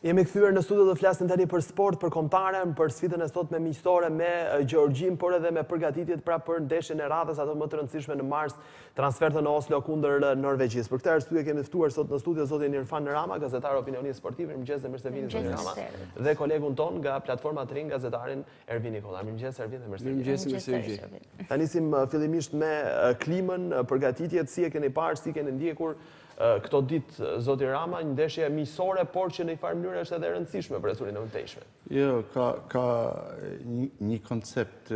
Jemi kthyer në studio të flasim tani për sport, për kombëtaren, për sfidën e sotme miqësore, me Gjeorgjinë, por edhe me përgatitjet pra për ndeshjen e radhës, atë më të rëndësishme në mars, transfertën në Oslo kundër Norvegjisë. Për këtë arsye kemi ftuar sot në studio zotin Irfan Rama, gazetar opinionist sportiv, mirëmëngjes dhe mirë se vini zoti Rama, dhe kolegun tonë nga platforma të rinjë gazetarin Ervin Nikola. Mirëmëngjes Ervin dhe mirë se vjen. Mirëmëngjes dhe mirë se ju gjej. Ta nisim fillimisht me klimën, përgatitjet, si e keni parë, si i keni ndjekur këto ditë zoti Rama, një ndeshje miqësore, por që në një farë mënyre është edhe e rëndësishme për ecurinë e mëtejshme. Jo, ka ka një koncept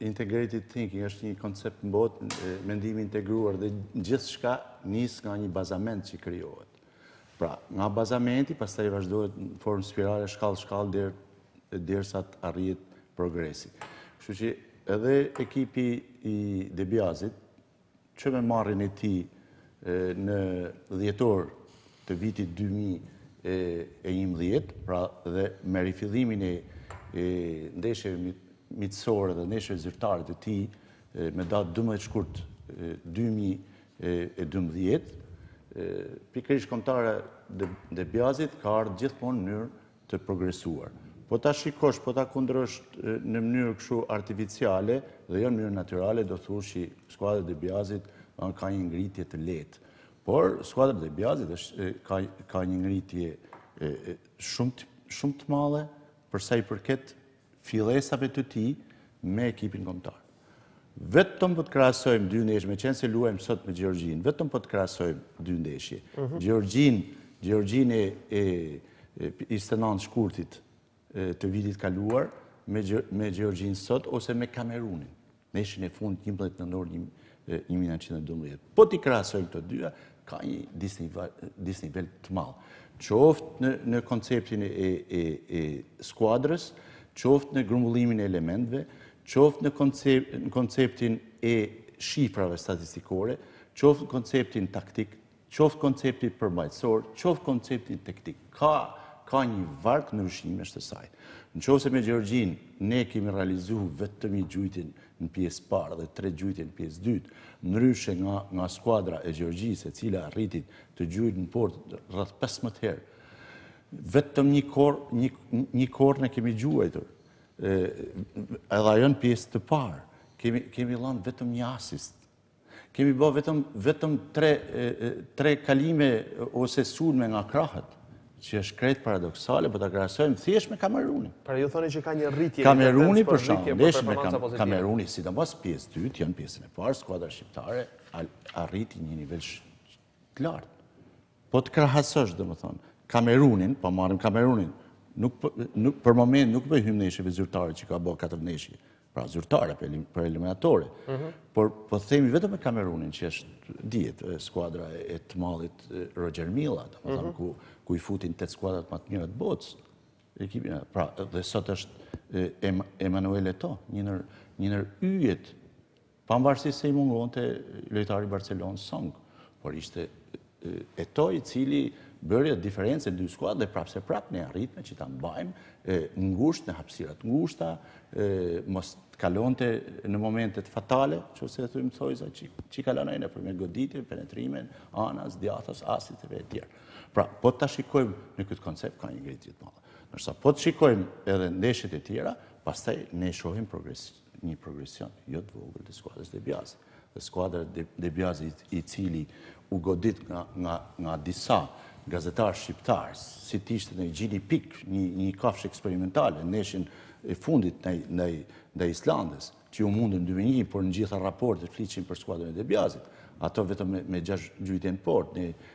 integrated thinking, është një koncept në botë mendim i integruar dhe gjithçka nis nga një bazament që krijohet. Pra, nga bazamenti, pastaj vazhdohet në formë spirale shkallë shkallë deri derisa të arrihet progresi. Kështu që edhe ekipi i De Biazit që me marrjen e tij në dhjetor të vitit 2011, pra dhe me rifillimin e ndeshjeve miqësore dhe ndeshjeve zyrtare të tij me datë 12 shkurt 2012, e dymbëdhjetë, pikërisht Kombëtarja e De Biazit ka ardhur gjithmonë në mënyrë të progresuar. Po ta shikosh, po ta kundrosh në mënyrë kështu artificiale dhe jo në mënyrë natyrale, do thuash që skuadra e De Biazit ka një ngritje të lehtë. Por skuadra e De Biazit është ka ka një ngritje shumë shumë të madhe për sa i përket fillesave të tij me ekipin kombëtar. Vetëm po të krahasojmë dy ndeshje, meqenëse luajmë sot me Gjeorgjinë, vetëm po të krahasojmë dy ndeshje. Gjeorgjinë, Gjeorgjinë e njëzetenëntë shkurtit të vitit të kaluar me Gjeorgjinë sot ose me Kamerunin. ndeshjen e fundit njëmbëdhjetë nëntor një mijë e nëntëqind e dymbëdhjetë. Po t'i krahasojmë këto dyja, ka një disnivel të madh. Qoftë në konceptin e skuadrës, qoftë në grumbullimin e elementëve, qoftë në konceptin e shifrave statistikore, qoftë në konceptin taktik, Qoftë konceptin përmbajtësor, qoftë koncepti teknik, ka ka një varg ndryshimesh të saj. Në qoftë se me Gjeorgjinë ne kemi realizu vetëm një gjujtje në pjesë parë dhe tre gjujtje në pjesë dytë, ndryshe nga nga skuadra e Gjeorgjisë e cila arriti të gjujë në portë rreth pesëmbëdhjetë herë, vetëm një kor, një, një korne kemi gjuajtur. Edhe ajo në pjesë të parë. Kemi, kemi lanë vetëm një asist. Kemi bërë vetëm, vetëm tre, tre kalime ose sulme nga krahët që është krejt paradoksale, po ta krahasojmë thjesht me Kamerunin. Pra ju thoni që ka një rritje Kameruni për shembull ndeshja me Kamerunin, sidomos pjesën e dytë, jo në pjesën e parë, skuadra shqiptare arriti një nivel të lartë. Po të krahasosh, domethënë, Kamerunin, po marrim Kamerunin, nuk po, nuk për momentin nuk po hyjmë në ndeshjet zyrtare që ka bërë katër ndeshje pra zyrtare për eliminatore, mhm. por po themi vetëm me Kamerunin që është dihet skuadra e të madhit Roger Mila, domethënë mhm. ku i futin te skuadrat më të mira të botës, ekipin, pra dhe sot është Samuel Eto, një ndër yjet Pavarësisht se i mungonte lojtari i Barcelonës Song, por ishte Eto i cili bëri atë diferencë te dy skuadrat dhe prapëseprapë ne arritme që ta mbajmë ngushtë në hapësira të ngushta, mos të kalonte në momentet fatale, nëse e themi në thonjëza që që kalon ai nëpërmjet goditjeve, penetrimeve, anash, djathas, asisteve etj. Pra, po ta shikojmë në këtë koncept ka një ngritje të madhe. Ndërsa po të shikojmë edhe ndeshjet e tjera, pastaj ne shohim progresin. një progresion jo të vogël të skuadrës De Biazi. Dhe skuadra De Biazi i cili u godit nga, nga, nga disa gazetarë shqiptarë, si të ishte një gini pig, një, një kafshë eksperimentale, ndeshjen e fundit ndaj, ndaj, ndaj Islandës, që u mundën dy me një, por të gjitha raportet flisnin për skuadrën e De Biazit. Ata vetëm me, me gjashtë gjuajtje në portë, në,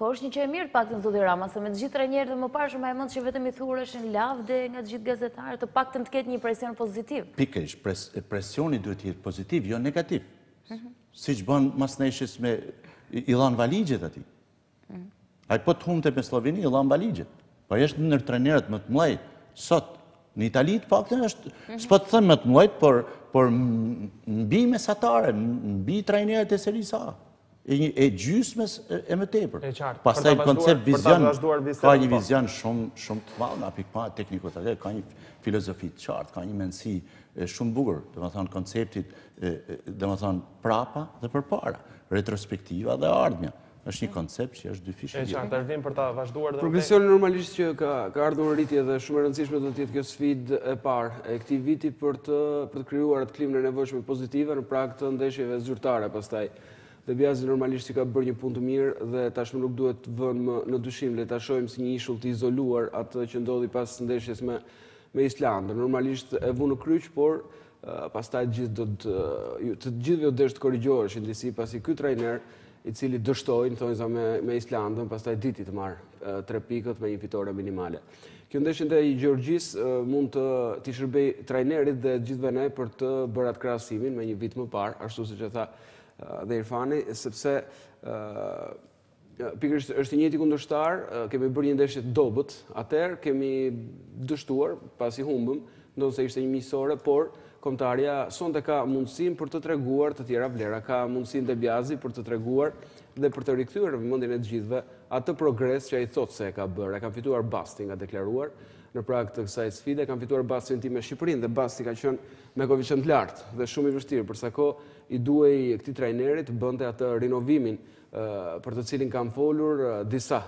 Po është një gjë e mirë të paktën zoti Rama, se me të gjithë trajnerët e mëparshëm e mbaj mend që vetëm i thureshin lavde nga të gjithë gazetarët, të paktën të ketë një presion pozitiv. Pikërisht, presioni duhet të jetë pozitiv, jo negativ. Mhm. Siç bënë mas ndeshjes me i dhanë valigjet atij. Mhm. Ai po të humbte me Slloveninë, i dhanë valigjet. Po ai është ndër trajnerët më të mëdhenj sot në Itali, të paktën është, mhm. s'po them më të mëdhenj, por por mbi mesatare, ndër trajnerët e Serisë A. e gjysmës e më tepër. E qartë. Pastaj në koncept vizion, ka një vizion shumë të madh, nga pikëpamja tekniko-taktike ka një filozofi të qartë, ka një mendësi shumë bukur, domethënë konceptit, domethënë prapa dhe përpara, retrospektiva dhe ardhmja. është një koncept që është dyfish. E qartë, Ardi, për ta vazhduar dhe... Progresioni normalisht që ka ardhur në rritje dhe shumë e rëndësishme do të jetë kjo sfidë e parë. e këtij viti për të për të krijuar atë klimën e nevojshme pozitive në prag të ndeshjeve zyrtare pastaj. De Biazi normalisht që ka bërë një punë të mirë dhe tashmë nuk duhet vënë më në dyshim, le ta shohim si një ishull të izoluar atë që ndodhi pas ndeshjes me me Islandën. Normalisht e vunë në kryq, por pastaj gjithë do të të gjithëve iu desh të korrigjoheshin disi pasi ky trajner i cili dështoi në thonjza me, me Islandën, pastaj diti të marrë tre pikët me një fitore minimale. Kjo ndeshje ndaj Gjeorgjisë mund t'i shërbejë trajnerit dhe gjithëve ne për të bërë atë krahasimin me një vit më parë, ashtu siç e tha dhe Irfani, sepse pikërisht është i njëjti kundërshtar, kemi bërë një ndeshje të dobët, atëherë kemi dështuar pasi humbëm, Ndonëse ishte një miqësore, por Kombëtarja sonte ka mundësinë për të treguar të tjera vlera, ka mundësinë De Biazi për të treguar dhe për të rikthyer në vëmendjen e të gjithëve atë progres që ai thotë se e ka bërë. E kam fituar bastin, ka deklaruar në prag të kësaj sfide, kam fituar bastin tim me Shqipërinë dhe basti ka qenë me koeficient të lartë dhe shumë i vështirë, për sa kohë i duhej këtij trajneri të bënte atë rinovimin për të cilin kanë folur disa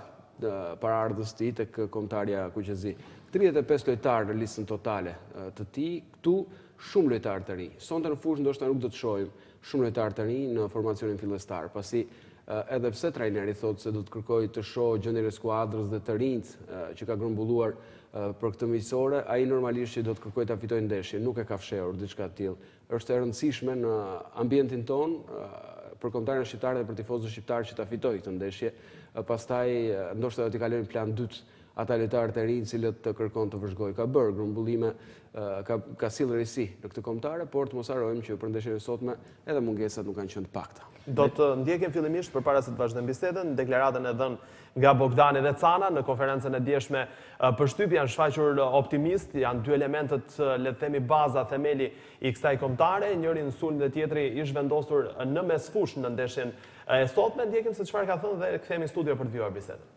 paraardhës të tij tek kombëtarja kuqezi. 35 lojtarë në listën totale të tij, këtu shumë lojtarë të rinj. Sonte në fushë ndoshta nuk do të shohim shumë lojtarë të rinj në formacionin fillestar, pasi edhe pse trajneri thotë se do të kërkojë të shohë gjendjen e skuadrës dhe të rinjtë që ka grumbulluar për këtë miqësore, ai normalisht që do të kërkojë ta fitojë ndeshjen, nuk e ka fshehur diçka të tillë Është e rëndësishme në ambientin tonë për kombëtaren shqiptare dhe për tifozët shqiptarë që ta fitojë këtë ndeshje. Pastaj ndoshta do t'i kalojë në plan të dytë ata lojtarët e rinj të cilët kërkon të vëzhgojë. Ka bërë grumbullime, ka ka sjellë risi në këtë kombëtare, por të mos harrojmë që për ndeshjen e sotme edhe mungesat nuk kanë qenë të pakta. Do të ndjekim fillimisht përpara se të vazhdojmë bisedën, deklaratën e dhënë Nga Bogdani dhe Cana në konferencën e djeshme për shtyp janë shfaqur optimistë, janë dy elementët le të themi baza, themeli i kësaj kombëtare, njëri në sulm dhe tjetri i zhvendosur në mesfushë në ndeshjen e sotme, ndjekim se çfarë ka thënë dhe kthehemi në studio për të vijuar bisedën.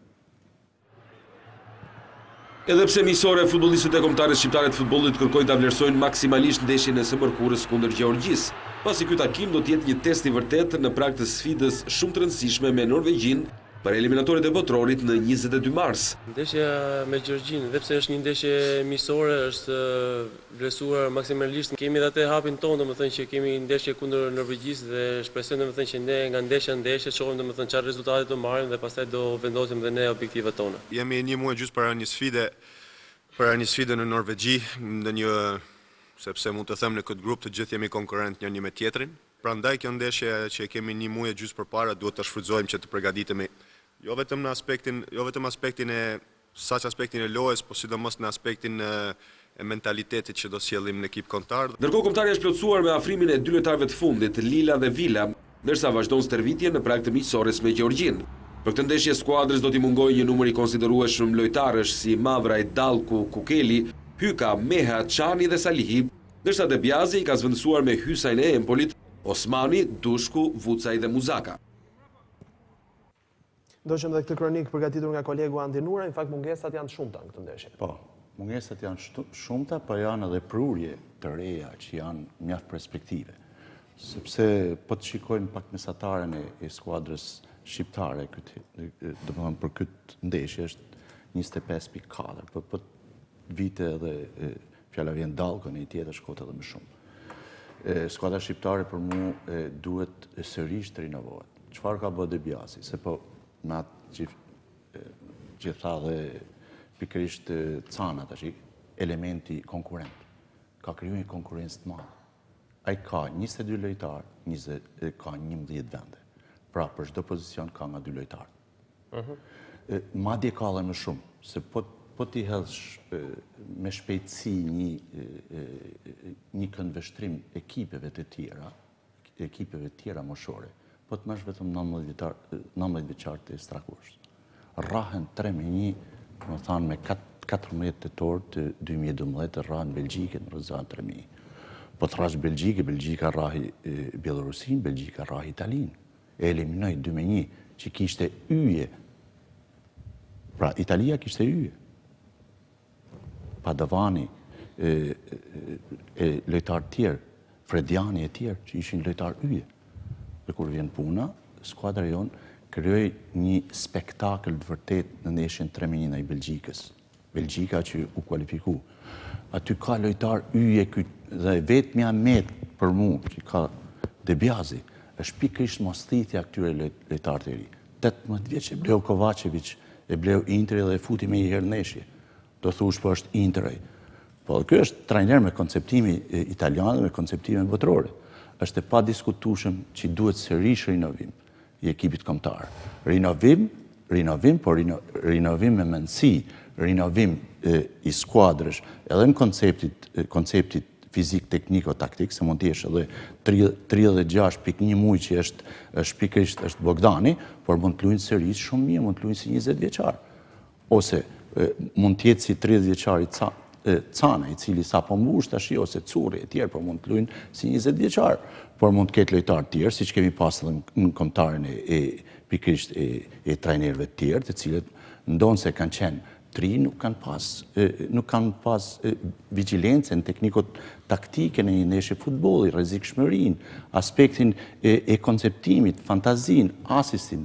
Edhe pse miqësore, futbollistët e Kombëtares Shqiptare të Futbollit kërkojnë ta vlerësojnë maksimalisht ndeshjen e së mërkurës kundër Gjeorgjisë, pasi ky takim do të jetë një test i vërtetë në prag të sfidës shumë të rëndësishme me Norvegjinë për eliminatoret e Botërorit në njëzet e dy mars. Ndeshja me Gjeorgjinë, edhe pse është një ndeshje miqësore, është vlerësuar maksimalisht. Kemi edhe atë hapin tonë domethënë që kemi ndeshje kundër Norvegjisë dhe shpresojmë domethënë që ne nga ndeshja në ndeshje të shohim domethënë çfarë rezultati do marrim dhe pastaj do vendosim dhe ne objektivat tona. Jemi një muaj e gjysmë para një sfide, para një sfide në Norvegji, në një sepse mund të them në këtë grup të gjithë jemi konkurrentë njëri me tjetrin, prandaj kjo ndeshje që e kemi një muaj e gjysmë përpara duhet ta shfrytëzojmë që të përgatitemi jo vetëm në aspektin jo vetëm aspektin e Sa në aspektin e lojës, po sidomos në aspektin e mentalitetit që do sjellim në ekip kombëtar. Ndërkohë Kombëtarja është plotësuar me afrimin e dy lojtarëve të fundit, Lila dhe Vila, ndërsa vazhdon stërvitjen në prag të miqësores me Gjeorgjinë. Për këtë ndeshje skuadrës do t'i mungojë një numër i konsiderueshëm lojtarësh si Mavraj, Dallku, Kukeli, Hyka, Meha, Çani dhe Salihi, ndërsa De Biazi i ka zvendësuar me Hysajn e Empolit, Osmani, Dushku, Vucaj dhe Muzaka. Ndoqëm dhe këtë kronikë përgatitur nga kolegu Andi Nura, në fakt mungesat janë të shumta në këtë ndeshje. Po, mungesat janë shumta, po janë edhe prurje të reja që janë mjaft perspektive. Sepse, po të shikojmë pak mesataren e skuadrës shqiptare, domethënë për këtë ndeshje është 25.4, po, pothuaj vite edhe Fjala vjen Dallku, ndonjë tjetër shkon edhe më shumë. Skuadra shqiptare për mu duhet sërish të rinovohet. Çfarë ka bërë De Biazi? Se po në atë që tha dhe pikërisht Cana te shi, elementi konkurrent. Ka kriju një konkurrencë të madhë. Ai ka 22 lojtarë, ka 11 vende. Pra, për çdo pozicion ka nga 2 lojtarë. Madje ka dhe më shumë, se po, po t'i hedhësh me shpejtësi një, një këndvështrim ekipeve të tjera, ekipeve të tjera moshore, po të marrësh vetëm 19 vjeçarët e Strakoshës. Rrahen 3 me 1, domethënë me 14 tetor të 2012, rrahen Belgjikën me rezultatin 3 me 1. Po të rrahësh Belgjikën, Belgjika rrahi Bjellorusinë, Belgjika rrahi Italinë. E eliminoi dy me një që kishte yje. Pra Italia kishte yje. Padovani e, e lojtarë të tjerë, Frediani e tjerë që ishin lojtarë yje. Dhe kur vjen puna, skuadra jonë krijoi një spektakël të vërtetë në ndeshjen 3 me 1 ndaj Belgjikës. Belgjika që u kualifiku. Aty ka lojtarë yje ky dhe e vetmja e metë për mua që ka De Biazi është pikërisht mosthithja e këtyre lojtarëve të rinj. 18 vjeç e bleu Kovaçeviç, e bleu Interi dhe e futi menjëherë në ndeshje. Do thuash po është Inter ai. Po ky është trajner me konceptime italiane dhe me konceptime botërore. Është e padiskutueshme që duhet sërish rinovim. i ekipit kombëtar. Rinovim, rinovim, por rinovim me mendësi, rinovim i skuadrës, edhe në konceptit, konceptit fizik, tekniko-taktik, se mund të jesh edhe 36.1 muj që është, është pikërisht, është Bogdani, por mund të lujnë sërish shumë mirë, mund të lujnë si 20 vjeçarë. Ose mund të jetë si tridhjetë vjeçari Cana, i cili sa po mbush tashi ose Curri e tjerë, por mund të luajnë si njëzet vjeçar. Por mund të ketë lojtarë të tjerë, siç kemi pas edhe në kombëtaren e pikërisht e trajnerëve të tjerë, të cilët ndonëse kanë qenë tri, nuk kanë pas nuk kanë pas vigjilencën, tekniko-taktike në një ndeshje futbolli, rrezikshmërinë, aspektin e konceptimit, fantazinë, asistin,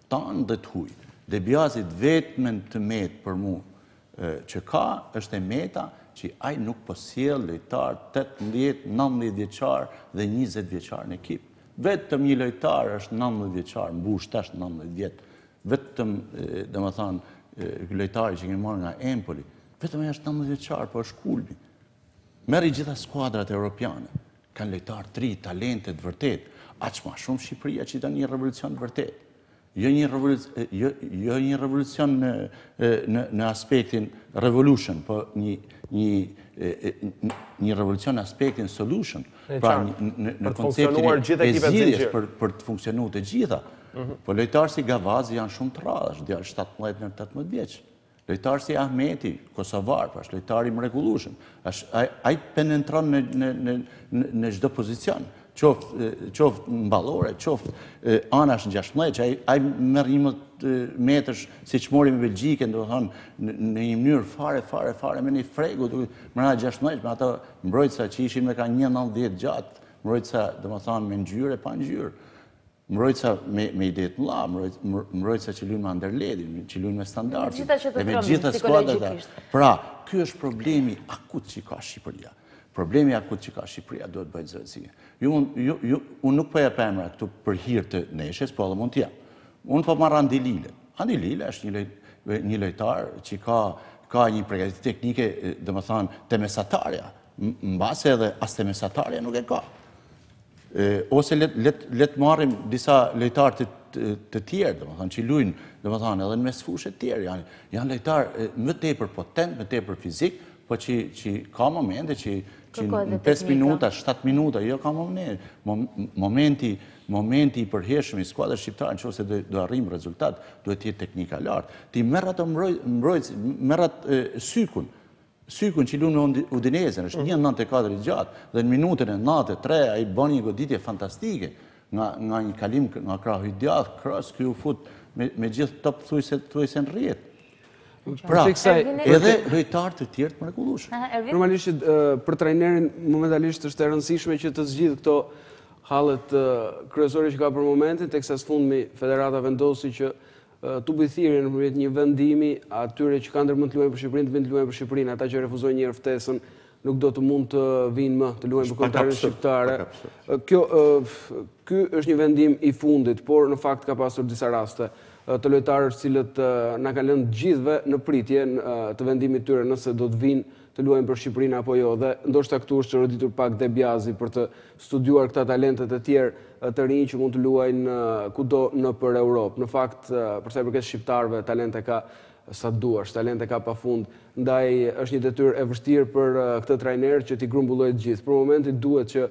Tanë dhe t'huj. De Biazi t'vetmen të metë për mu që ka është e meta që ai nuk po sjell lojtar tetëmbëdhjetë, nëntëmbëdhjetë vjeçar dhe njëzet vjeçar në ekip. Vetëm një lojtar është nëntëmbëdhjetë vjeçar, mbush tash nëntëmbëdhjetë vjet. Vetëm domethënë ky lojtari që kemi marrë nga Empoli, vetëm ai është nëntëmbëdhjetë vjeçar, po është kulmi. Merri gjitha skuadrat europiane. Kanë lojtarë të ri, talente të vërtetë. Aq ma shumë Shqipëria që e don një revolucion të vërtetë. Jo, jo, jo një revolucion në në në aspektin revolution, po një një një revolucion në aspektin solution, pra në, në konceptin e zgjidhjes për për të funksionuar të gjitha. Mhm. Po lojtarë si Gavazi janë shumë të rrallë, është 17 në 18 vjeç. Lojtar si Ahmeti, kosovar, pra është lojtar i mrekullueshëm. Është ai penetron në në në çdo pozicion, qoftë qoftë ballore, qoftë anash 16, që ai ai merr njëmbëdhjetëmetërsh siç mori me Belgjikën, domethënë në një mënyrë fare fare fare me një fregu mbrenda 16 me ata mbrojtësa që ishin me nga 1.90 gjatë, mbrojtësa domethënë me ngjyrë e pa ngjyrë. Mbrojtësa me ide të mëdha, mbrojtësa që luajnë me Anderlehtin, që luajnë me Standardin. Me gjitha skuadrat, që të trembin psikologjikisht. Pra, ky është problemi akut që ka Shqipëria. Problemi akut që ka Shqipëria duhet bërë me zorsi. Unë nuk po jap emra këtu për hirë të ndeshjes, po edhe mund t'jap. Unë po marr Andi Lilën. Andi Lila është një lojtar që ka një përgatitje teknike, domethënë, te mesatarja. Mbase edhe as te mesatarja nuk e ka. Ose le t'marrim disa lojtarë të tjerë, domethënë, që lujnë, domethënë, edhe në mesfushë, t'tjerë, janë, janë lojtarë më tepër potent, më tepër fizik, po që, që ka momente që, që në 5 minuta, 7 minuta, jo ka momente, momenti, momenti i përhershëm i skuadrës shqiptare, në qoftë se do arrijmë rezultat, duhet t'jetë teknika e lartë. Ti merre atë mbrojtës, merre at Sykun, Sykun që luan me Udinezen është një nëntë e katër i gjatë dhe në minutën e nëntëdhjetë e tre ai bën një goditje fantastike nga nga një kalim nga krahu i djathtë, cross, ky u fut me gjithë top thuajse në rrjet. Pra, edhe lojtarë të tjerë të mrekullueshëm. Normalisht që për trajnerin momentalisht është e rëndësishme që të zgjidhë këto hallet kryesore që ka për momentin, teksa së fundmi federata vendosi që T'u bëjë thirrje nëpërmjet një vendimi, atyre që kanë ndërmend të luajnë për Shqipërinë, të vijnë të luajnë për Shqipërinë, ata që refuzojnë një herë ftesën, nuk do të mund të vijnë më të luajnë për kombëtaren shqiptare. Kjo ky është një vendim i fundit, por në fakt ka pasur disa raste të lojtarëve të cilët na kanë lënë të gjithëve në pritje të vendimit tyre nëse do të vijnë të luajnë për Shqipërinë apo jo dhe ndoshta këtu është rrëmbyer pak De Biazi për të studiuar këta talente të tjerë të rinj që mund të luajnë kudo nëpër Europë. Në fakt, për sa i përket shqiptarëve, talente ka sa duash, talente ka pafund. Ndaj është një detyrë e vështirë për këtë trajner që t'i grumbullojë të gjithë. Për momentin duhet që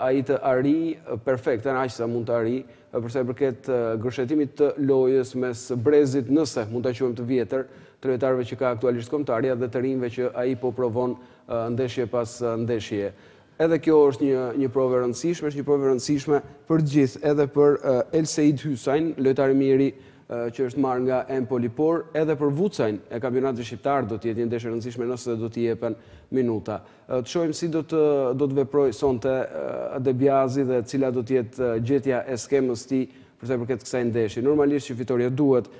ai të arrijë perfektën, aq sa mund të arrijë, për sa i përket gërshetimit të lojës mes brezit, nëse mund ta quajmë të vjetër, të lojtarëve që ka aktualisht Kombëtarja dhe të rinjve që ai po provon ndeshje pas ndeshjeje. Edhe kjo është një një provë e rëndësishme, është një provë e rëndësishme për të gjithë, edhe për Elseid Hysajn, lojtari i ri që është marrë nga Empoli, por edhe për Vucajn e kampionatit shqiptar do të jetë një ndeshje e rëndësishme nëse do t'i jepen minuta. Të shohim si do të do të veprojë sonte De Biazi dhe cila do të jetë gjetja e skemës tij për sa i përket kësaj ndeshje. Normalisht që fitorja duhet,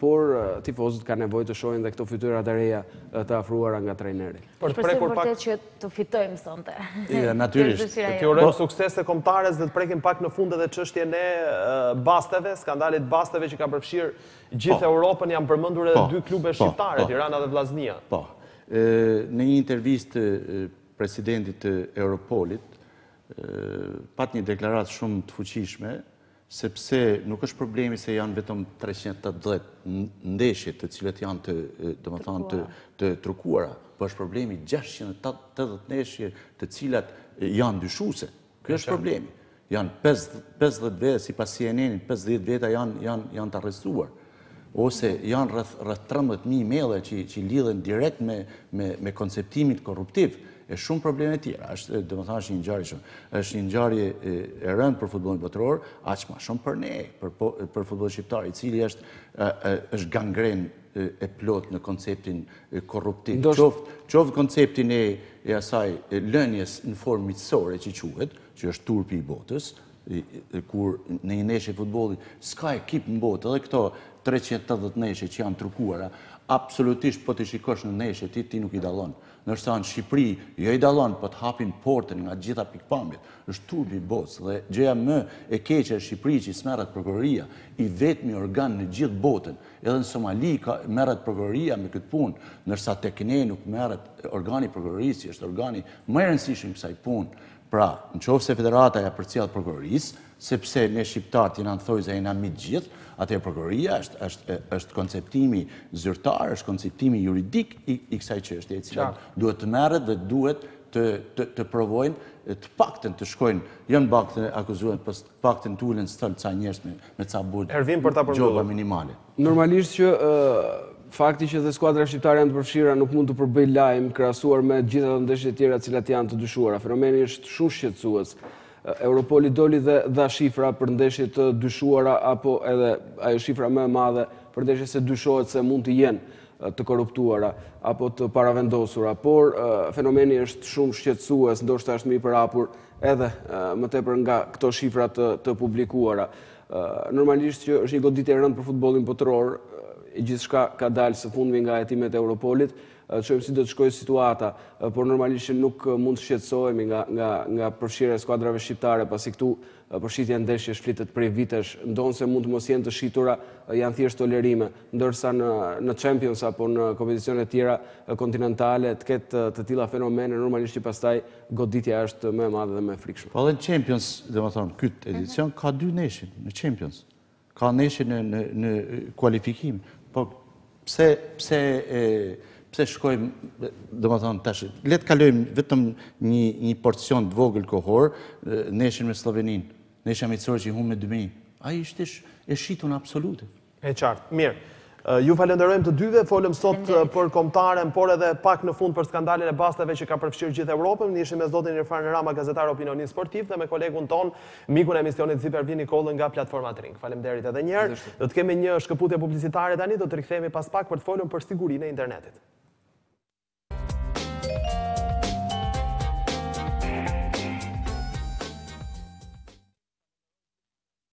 por tifozët kanë nevojë të shohin dhe këto fytyrat e reja të afruara nga trajneri. Për të prekur pak që të fitojmë sonte. Po, natyrisht. T'i urojmë suksese kombëtares dhe të prekim pak në fund edhe çështjen e basteve, skandalit basteve që ka përfshirë gjithë, po, Europën, janë përmendur edhe, po, dy klube, po, shqiptare, Tirana dhe Vllaznia. Po. Në një intervistë presidenti i Europolit pat një deklaratë shumë të fuqishme sepse nuk është problemi se janë vetëm treqind e tetëdhjetë ndeshje të cilat janë të, domethënë të të trukuara, po është problemi gjashtëqind e tetëdhjetë ndeshje të cilat janë dyshuese. Ky është problemi. Janë pesëdhjetë veta sipas CNN-it, pesëdhjetë veta janë janë janë të arrestuar. ose janë rreth rreth trembëdhjetë mijë imejle që që lidhen direkt me me me konceptimin korruptiv e shumë probleme tjera. Është, domethënë është një ngjarje shumë, është një ngjarje e rëndë për futbollin botëror, aq më shumë për ne, për po, për futbollin shqiptar, i cili është është gangrenë e plot në konceptin korruptiv. Qoftë, qoftë konceptin e e asaj lënies në formë miqësore që quhet, që është turpi i botës, kur në një neshje futbolli s'ka ekip në botë, edhe këto 380 neshje që janë trukuara, absolutisht po të shikosh në neshje ti, ti nuk i dallon. Nërsa në Shqipëri, jo i dallon, po të hapin portën nga gjitha pikëpamjet. është turpi i botës dhe gjëja më e keqe në Shqipëri që s'merret prokuroria, i vetmi organ në gjithë botën, edhe në Somali merret prokuroria me këtë punë, nërsa tek ne nuk merret organi prokurorisë që është organi më i rëndësishëm i kësaj punë, Pra, në qoftë se Federata ja përcjell prokurorisë, sepse ne shqiptarët jena në thojza, jena mbi të gjithë, atëherë prokuroria është, është, është konceptimi zyrtar, është konceptimi juridik i, i kësaj çështje, e cila duhet të merret dhe duhet të, të, të provojnë të paktën të shkojnë, jo në bankë të akuzuarve, po të paktën të ulen stol ca njerëz me, me ca burg, gjoba minimale. Normalisht që fakti që edhe skuadra shqiptare janë të përfshira nuk mund të përbëjë lajm krahasuar me të gjitha ato ndeshjet e tjera të cilat janë të dyshuara. Fenomeni është shumë shqetësues. Europoli doli dhe dha shifra për ndeshje të dyshuara apo edhe ajo shifra më e madhe për ndeshje se dyshohet se mund të jenë të korruptuara apo të paravendosura, por fenomeni është shumë shqetësues, ndoshta është më i përhapur edhe më tepër nga këto shifra të, të publikuara. Normalisht që është një goditje e rëndë për futbollin botëror, gjithçka ka dalë së fundmi nga hetimet e Europolit, të shohim si do të shkojë situata, por normalisht nuk mund të shqetësohemi nga nga nga përfshirja e skuadrave shqiptare, pasi këtu për shitje ndeshjesh flitet prej vitesh, ndonëse mund të mos jenë të shitura, janë thjesht tolerime, ndërsa në në Champions apo në kompeticione të tjera kontinentale të ketë të tilla fenomene normalisht që pastaj Goditja është më e madhe dhe më e frikshme. Po dhe në Champions, domethënë, këtë edicion, ka dy ndeshje në Champions. Ka ndeshje në kualifikim. Po, pse, pse, pse shkojmë, domethënë, tash, le të kalojmë vetëm një porcion të vogël kohor, ndeshjen me Sloveninë, ndeshjen me Cërë që i humë me dëmi. Ai ishte e shitun absolute. E qartë. Mirë. Ju falenderojmë të dyve, folëm sot për kombëtaren, por edhe pak në fund për skandalin e basteve që ka përfshirë gjithë Europën. Ishim me zotin Irfan Rama, gazetar opinionist sportiv dhe me kolegun tonë, mikun e emisionit Zip, Ervin Kollën nga platforma Tring. Faleminderit edhe një herë. Do të kemi një shkëputje publicitare tani, do të rikthehemi pas pak për të folur për sigurinë e internetit.